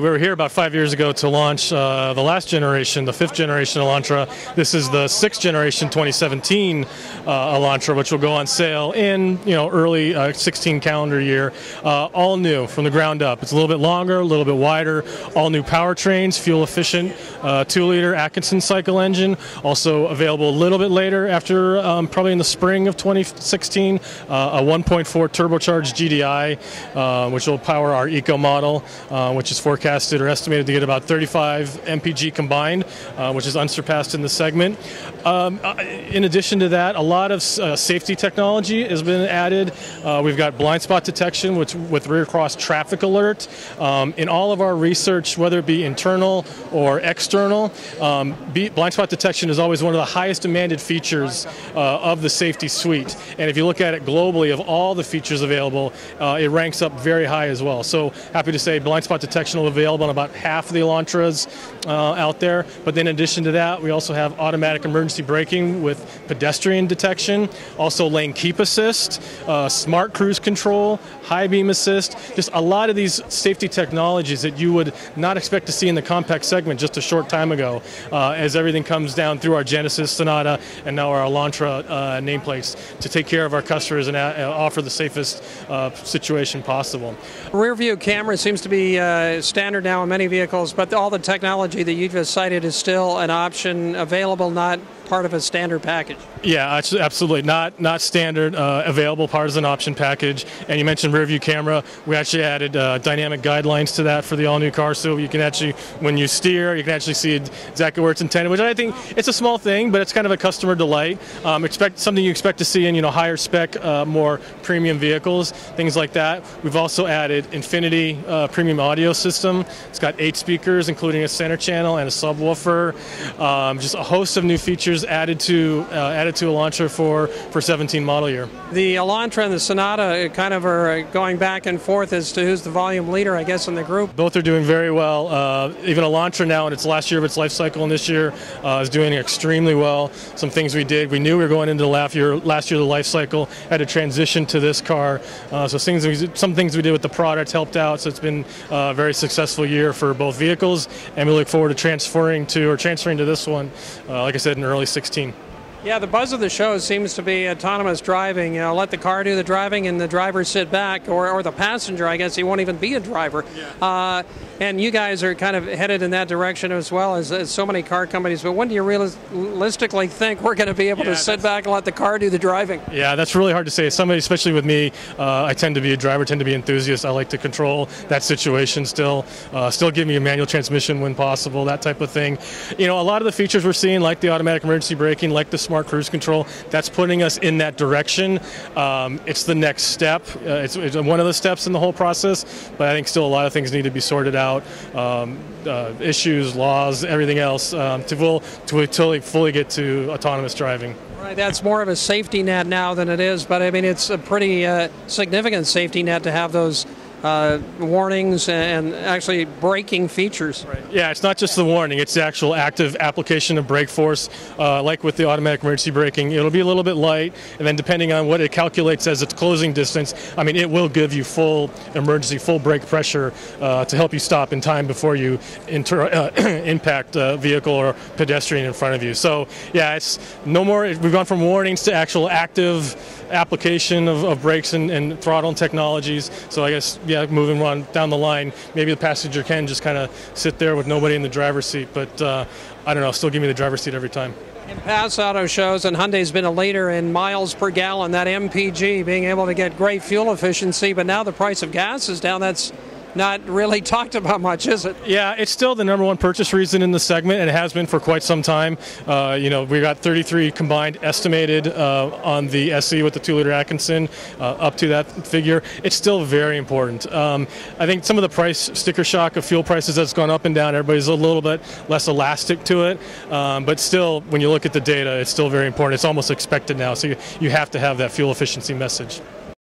We were here about five years ago to launch uh, the last generation, the fifth generation Elantra. This is the sixth generation 2017 uh, Elantra, which will go on sale in you know early uh, 16 calendar year. Uh, all new from the ground up. It's a little bit longer, a little bit wider. All new powertrains, fuel efficient, uh, two liter Atkinson cycle engine. Also available a little bit later, after um, probably in the spring of 2016, uh, a 1.4 turbocharged GDI, which will power our Eco model, which is forecast forecasted or estimated to get about 35 mpg combined, uh, which is unsurpassed in the segment. Um, uh, in addition to that, a lot of uh, safety technology has been added. Uh, we've got blind spot detection which, with rear cross traffic alert. Um, in all of our research, whether it be internal or external, um, blind spot detection is always one of the highest demanded features uh, of the safety suite. And if you look at it globally, of all the features available, uh, it ranks up very high as well. So happy to say blind spot detection will available on about half of the Elantras uh, out there. But then in addition to that, we also have automatic emergency braking with pedestrian detection, also lane keep assist, uh, smart cruise control, high beam assist, just a lot of these safety technologies that you would not expect to see in the compact segment just a short time ago uh, as everything comes down through our Genesis Sonata and now our Elantra uh, nameplates to take care of our customers and uh, offer the safest uh, situation possible. Rear view camera seems to be uh, standard now in many vehicles, but all the technology that you just cited is still an option available, not part of a standard package. Yeah, absolutely. Not not standard, uh, available part as an option package. And you mentioned rear view camera. We actually added uh, dynamic guidelines to that for the all new car, so you can actually, when you steer, you can actually see exactly where it's intended. Which I think it's a small thing, but it's kind of a customer delight. Um, expect something you expect to see in you know higher spec, uh, more premium vehicles, things like that. We've also added Infinity uh, premium audio system. It's got eight speakers, including a center channel and a subwoofer. Um, just a host of new features added to uh, added to Elantra for for 17 model year. The Elantra and the Sonata kind of are going back and forth as to who's the volume leader, I guess, in the group. Both are doing very well. Uh, even Elantra now in its last year of its life cycle, and this year uh, is doing extremely well. Some things we did, we knew we were going into the last year, last year of the life cycle, had to transition to this car. Uh, so things, some things we did with the product helped out. So it's been a very successful year for both vehicles, and we look forward to transferring to or transferring to this one, uh, like I said, in early 16. Yeah, the buzz of the show seems to be autonomous driving. You know, let the car do the driving and the driver sit back, or, or the passenger, I guess he won't even be a driver. Yeah. Uh, and you guys are kind of headed in that direction as well as, as so many car companies. But when do you realistically think we're going to be able yeah, to sit back and let the car do the driving? Yeah, that's really hard to say. Somebody, especially with me, uh, I tend to be a driver, tend to be enthusiast. I like to control that situation still, uh, still give me a manual transmission when possible, that type of thing. You know, a lot of the features we're seeing, like the automatic emergency braking, like the smart cruise control, that's putting us in that direction. Um, it's the next step. Uh, it's, it's one of the steps in the whole process, but I think still a lot of things need to be sorted out about um, uh, issues, laws, everything else um, to, full, to fully get to autonomous driving. Right, that's more of a safety net now than it is, but I mean it's a pretty uh, significant safety net to have those uh, warnings and actually braking features. Right. Yeah, it's not just the warning, it's the actual active application of brake force. Uh, like with the automatic emergency braking, it'll be a little bit light, and then depending on what it calculates as its closing distance, I mean, it will give you full emergency, full brake pressure uh, to help you stop in time before you inter- uh, impact a vehicle or pedestrian in front of you. So, yeah, it's no more, we've gone from warnings to actual active application of, of brakes and, and throttle technologies. So, I guess yeah, moving on down the line, maybe the passenger can just kind of sit there with nobody in the driver's seat. But uh, I don't know, still give me the driver's seat every time. In past auto shows, and Hyundai's been a leader in miles per gallon, that MPG being able to get great fuel efficiency, but now the price of gas is down. That's not really talked about much, is it? Yeah, it's still the number one purchase reason in the segment, and it has been for quite some time. Uh, you know, we got 33 combined estimated uh, on the SE with the two-liter Atkinson, uh, up to that figure. It's still very important. Um, I think some of the price sticker shock of fuel prices that's gone up and down. Everybody's a little bit less elastic to it, um, but still, when you look at the data, it's still very important. It's almost expected now, so you, you have to have that fuel efficiency message.